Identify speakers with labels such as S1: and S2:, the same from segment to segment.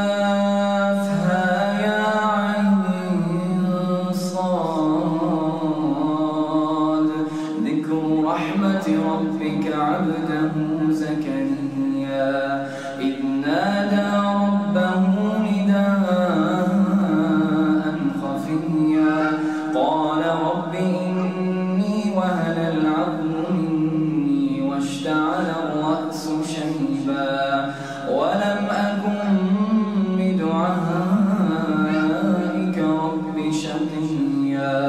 S1: كافها يا عين صاد ذكر رحمة ربك عبده زكريا إذ نادى ربه نداء خفيا. قال رب شقيا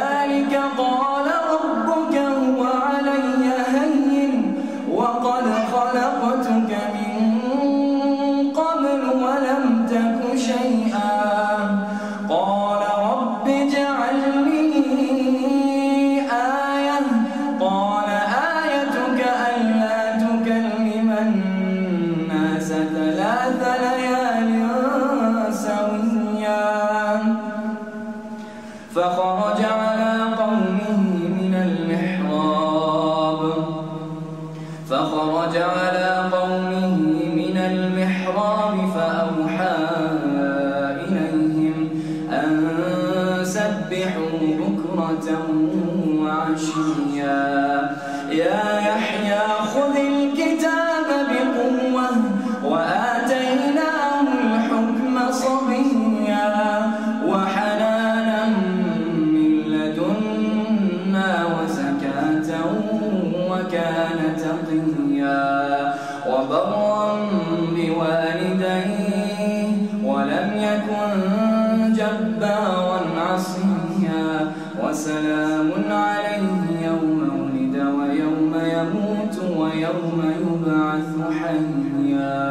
S1: فخرج على قومه من المحراب فأوحى إليهم أن سبحوا بكرة وعشيا. يا يحيى خذ الكتاب بقوة وآتيناه الحكم صبيا. وحنانا من لدنا وزكاة وكان تقيا وبرا بوالديه ولم يكن جبارا عصيا وسلام عليه يوم ولد ويوم يموت ويوم يبعث حيا